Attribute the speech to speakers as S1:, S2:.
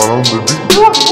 S1: i'm the beat.